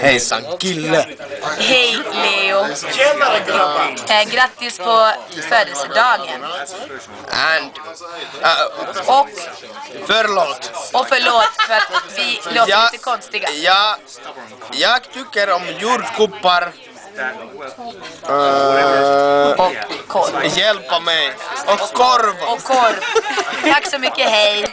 Hejsan kille! Hej Leo! Tjenare grabbar! Eh, grattis på födelsedagen. And... Uh, Och, förlåt. och förlåt för att vi låter Ja. lite konstiga. Ja, jag tycker om jordgubbar. Och eh, korv. Hjälpa mig. Och korv. Och korv. Tack så mycket, hej!